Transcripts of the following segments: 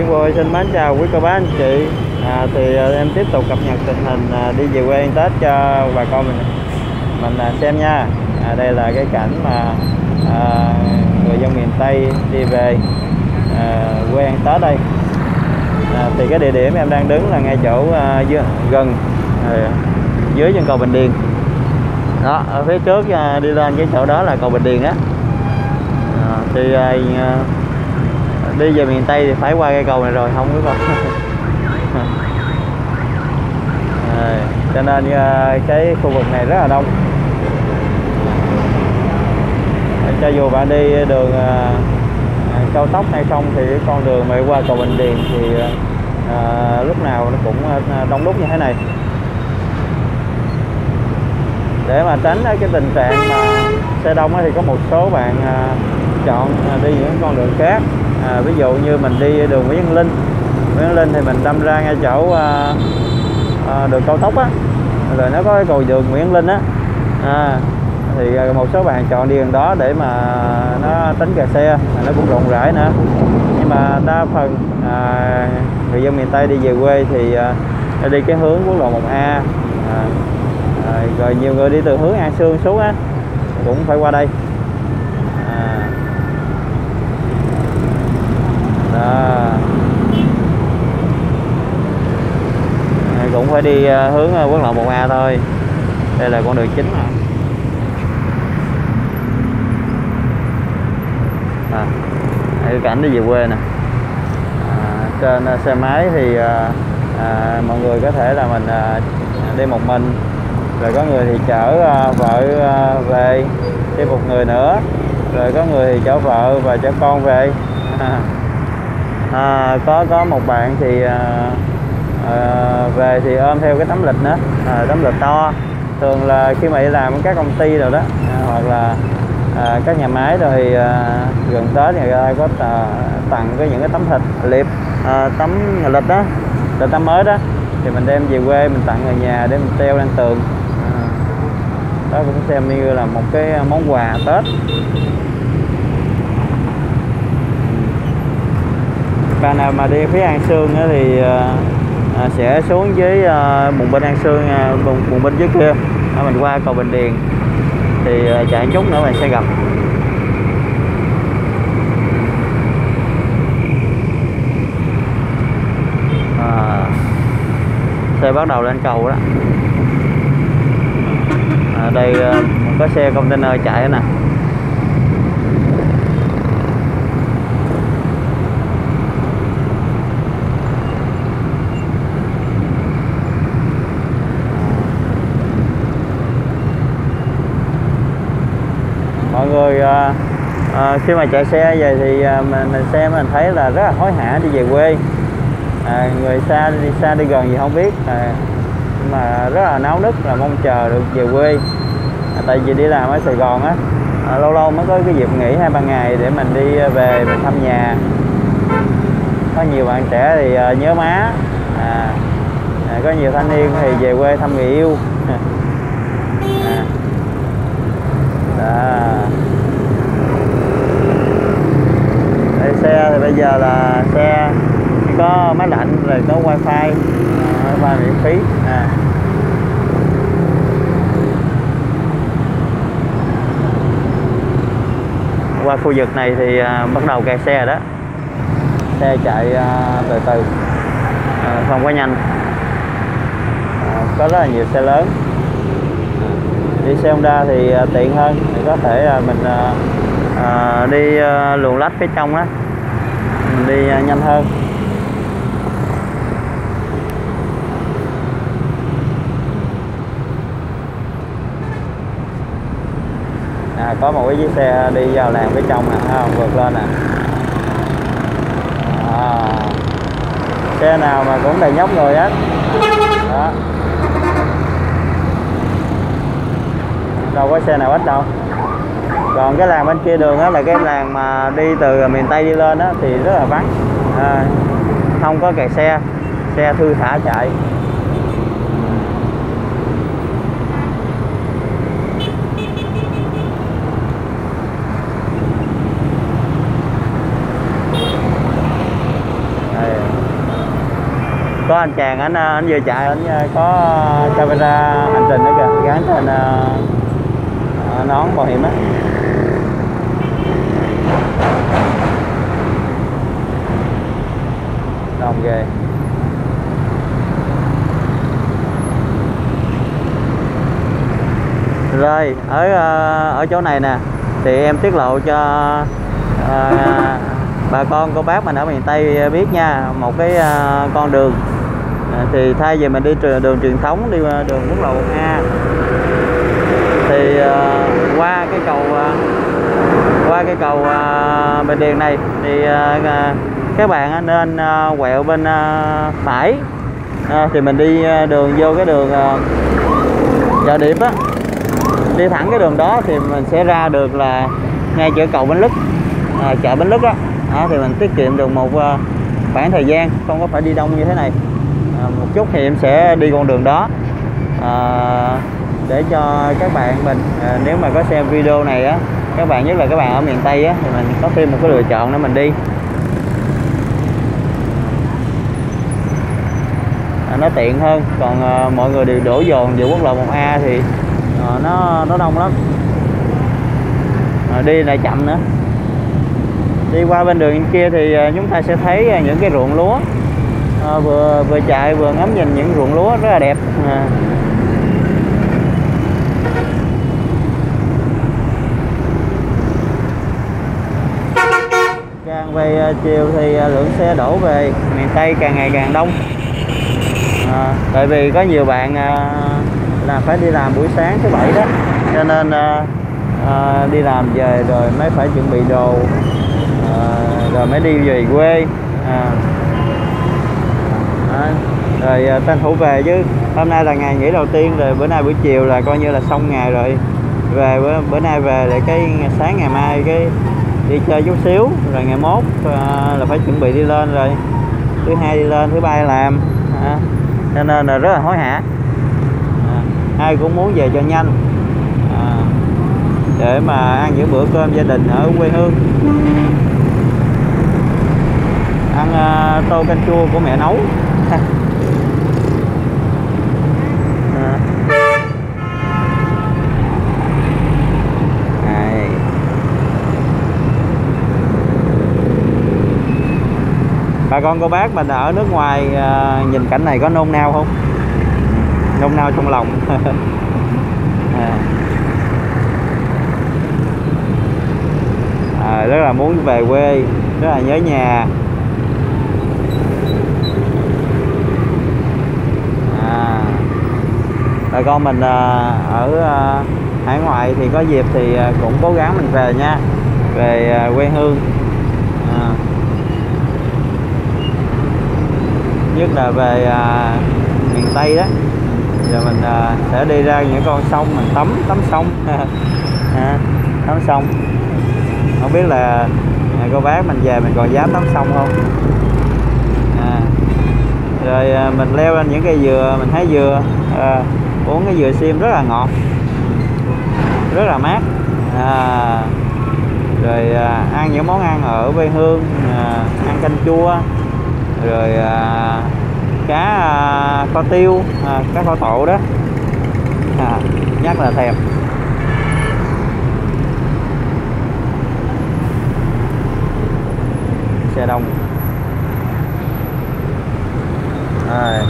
Kim Boy xin mến chào quý cô bác anh chị. À, thì à, em tiếp tục cập nhật tình hình à, đi về quê ăn Tết cho bà con mình. Mình à, xem nha. À, đây là cái cảnh mà à, người dân miền Tây đi về à, quê ăn Tết đây. À, thì cái địa điểm em đang đứng là ngay chỗ à, dưới, gần à, dưới chân cầu Bình Điền. Đó ở phía trước à, đi lên cái chỗ đó là cầu Bình Điền á. À, thì à, đi về miền Tây thì phải qua cây cầu này rồi không có còn. à, cho nên ờ, cái khu vực này rất là đông. Cho dù bạn đi đường à, cao tốc hay không thì con đường mà qua cầu Bình Điền thì à, lúc nào nó cũng đông đúc như thế này. Để mà tránh cái tình trạng mà xe đông thì có một số bạn à, chọn đi những con đường khác à, ví dụ như mình đi đường Nguyễn Văn Linh Nguyễn Văn Linh thì mình đâm ra ngay chỗ à, à, đường cao tốc á rồi nó có cái cầu đường Nguyễn Văn Linh á. À, thì à, một số bạn chọn đi đường đó để mà nó tránh kẹt xe mà nó cũng rộng rãi nữa. Nhưng mà đa phần à, người dân miền Tây đi về quê thì à, đi cái hướng quốc lộ 1A à, à, rồi nhiều người đi từ hướng An Sương xuống á cũng phải qua đây đó cũng phải đi ờ, hướng ờ, quốc lộ 1A thôi. Đây là con đường chính mà. À, cái cảnh đi về quê nè. À, trên ờ, xe máy thì à, à, mọi người có thể là mình à, đi một mình. Rồi có người thì chở à, vợ à, về thêm một người nữa. Rồi có người thì chở vợ và chở con về. À, à, có có một bạn thì à, à, về thì ôm theo cái tấm lịch nữa à, ờ, tấm lịch to. Thường là khi mà đi làm các công ty rồi đó à, hoặc là à, các nhà máy rồi thì à, gần tết thì người ta có à, tặng cái những cái tấm thịt liệp à, tấm lịch đó lịch tấm mới đó thì mình đem về quê mình tặng người nhà để mình treo lên tường. À, đó cũng xem như là một cái món quà tết. Bạn nào mà đi phía An Sương thì à, sẽ xuống dưới à, vùng bên An Sương à, vùng, vùng bên dưới kia. À, mình qua cầu Bình Điền. Thì à, chạy chút nữa mình sẽ gặp. À, xe bắt đầu lên cầu đó. À, đây à, có xe container chạy nè mọi người à, à, khi mà chạy xe về thì à, mình, mình xem mình thấy là rất là hối hả đi về quê. À, người xa đi xa đi gần gì không biết à, nhưng mà rất là náo nức là mong chờ được về quê. À, tại vì đi làm ở Sài Gòn á à, lâu lâu mới có cái dịp nghỉ hai ba ngày để mình đi về mình thăm nhà. Có nhiều bạn trẻ thì à, nhớ má. À, à, có nhiều thanh niên thì về quê thăm người yêu. À, đó. Đây xe thì bây giờ là xe có máy lạnh rồi có wifi à, wifi miễn phí. À. qua khu vực này thì à, bắt đầu kẹt xe đó. Xe chạy à, từ từ à, không quá nhanh. À, có rất là nhiều xe lớn. Đi xe Honda thì à, tiện hơn. Thì có thể à, mình à, à, đi à, luồn lách phía trong á mình đi à, nhanh hơn. À, có một cái chiếc xe đi vào làng phía trong nè à, vượt lên nè. À, xe nào mà cũng đầy nhóc người hết. Đó. Đâu có xe nào ít đâu còn cái làng bên kia đường á là cái làng mà đi từ miền tây đi lên á thì rất là vắng. À, không có kẹt xe xe thư thả chạy. Có anh chàng anh anh à, vừa chạy anh à, có camera hành trình nữa kìa. Gắn trên uh, nón bảo hiểm á. Đông ghê. Rồi ở ờ, ở chỗ này nè thì em tiết lộ cho à, bà con cô bác mình ở miền Tây biết nha một cái à, con đường. À, thì thay vì mình đi đường truyền thống đi đường quốc lộ a thì à, qua cái cầu à, qua cái cầu à, Bình Điền này thì à, các bạn à, nên à, quẹo bên à, phải. À, thì mình đi đường vô cái đường chợ điệp á. Đi thẳng cái đường đó thì mình sẽ ra được là ngay chỗ cầu Bến Lức à, chợ Bến Lức đó. à, thì mình tiết kiệm được một khoảng thời gian không có phải đi đông như thế này. À, một chút thì em sẽ đi con đường đó. À, để cho các bạn mình à, nếu mà có xem video này á các bạn nhất là các bạn ở miền Tây á thì mình có thêm một cái lựa chọn để mình đi. Nó tiện hơn. Còn à, mọi người đều đổ dồn về quốc lộ 1A thì à, nó nó đông lắm. À, đi lại chậm nữa. Đi qua bên đường kia thì à, chúng ta sẽ thấy à, những cái ruộng lúa. À, vừa vừa chạy vừa ngắm nhìn những ruộng lúa rất là đẹp. À. càng về chiều thì lượng xe đổ về. Miền Tây càng ngày càng đông à, tại vì có nhiều bạn à, là phải đi làm buổi sáng thứ bảy đó. Cho nên à, à, đi làm về rồi mới phải chuẩn bị đồ à, rồi mới đi về quê. À, à, rồi à, tranh thủ về chứ. Hôm nay là ngày nghỉ đầu tiên rồi bữa nay buổi chiều là coi như là xong ngày rồi. Về bữa, bữa nay về để cái sáng ngày mai cái đi chơi chút xíu rồi ngày mốt à, là phải chuẩn bị đi lên rồi. Thứ hai đi lên thứ ba làm. À, cho nên là rất là hối hả. À, ai cũng muốn về cho nhanh. À, để mà ăn những bữa cơm gia đình ở quê hương. Ăn uh, tô canh chua của mẹ nấu à bà con cô bác mình ở nước ngoài à, nhìn cảnh này có nôn nao không? Nôn nao trong lòng. À. À, rất là muốn về quê rất là nhớ nhà. À, bà con mình à, ở à, hải ngoại thì có dịp thì à, cũng cố gắng mình về nha về à, quê hương. À. nhất là về à, miền tây đó. Giờ mình à, sẽ đi ra những con sông mình tắm tắm sông. À, tắm sông. Không biết là à, cô bác mình về mình còn dám tắm sông không? À, rồi à, mình leo lên những cây dừa mình thấy dừa à, uống cái dừa xiêm rất là ngọt rất là mát. À, rồi à, ăn những món ăn ở quê hương à, ăn canh chua rồi à, cá à, kho tiêu à, cá kho tộ đó. À, nhắc là thèm. Xe đông. À,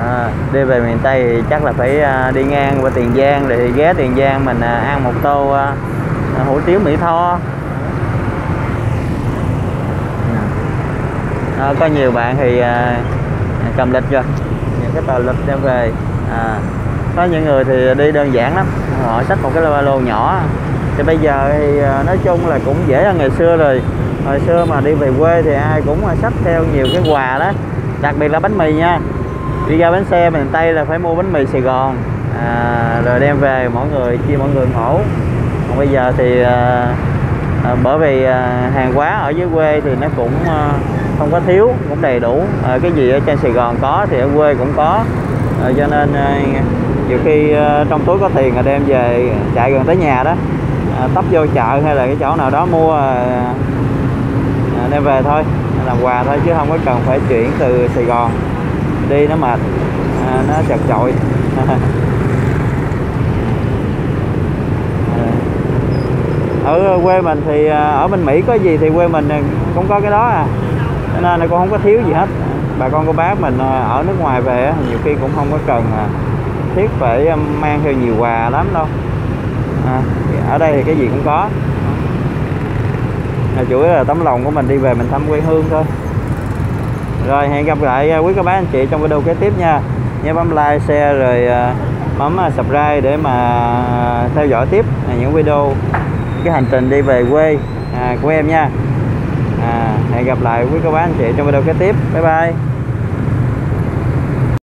à, đi về miền Tây thì chắc là phải à, đi ngang qua Tiền Giang để ghé Tiền Giang mình à, ăn một tô à, hủ tiếu Mỹ Tho. À, có nhiều bạn thì à, cầm lịch rồi. Những cái tờ lịch đem về. À, có những người thì đi đơn giản lắm. Họ xách một cái ba lô nhỏ. Thì bây giờ thì à, nói chung là cũng dễ hơn ngày xưa rồi. Hồi xưa mà đi về quê thì ai cũng xách theo nhiều cái quà đó. Đặc biệt là bánh mì nha. Đi ra bến xe miền tây là phải mua bánh mì sài gòn. À, rồi đem về mỗi người chia mỗi người ngổ còn bây giờ thì à, à, bởi vì à, hàng hóa ở dưới quê thì nó cũng à, không có thiếu cũng đầy đủ. À, cái gì ở trên Sài Gòn có thì ở quê cũng có. À, cho nên à, nhiều khi à, trong túi có tiền là đem về chạy gần tới nhà đó. À, tấp vô chợ hay là cái chỗ nào đó mua à, đem về thôi làm quà thôi chứ không có cần phải chuyển từ Sài Gòn đi nó mệt. À, nó chật chội. Ở quê mình thì ở bên Mỹ có gì thì quê mình cũng có cái đó à nên là cũng không có thiếu gì hết. Bà con cô bác mình ờ, ở nước ngoài về nhiều khi cũng không có cần ờ, thiết phải mang theo nhiều quà lắm đâu. À, ở đây thì cái gì cũng có. Là chủ yếu là tấm lòng của mình đi về mình thăm quê hương thôi. Rồi hẹn gặp lại ờ, quý các bác anh chị trong video kế tiếp nha. Nhớ bấm like share rồi bấm subscribe để mà theo dõi tiếp những video cái hành trình đi về quê à, của em nha hẹn gặp lại quý cô bác anh chị trong video kế tiếp. Bye bye.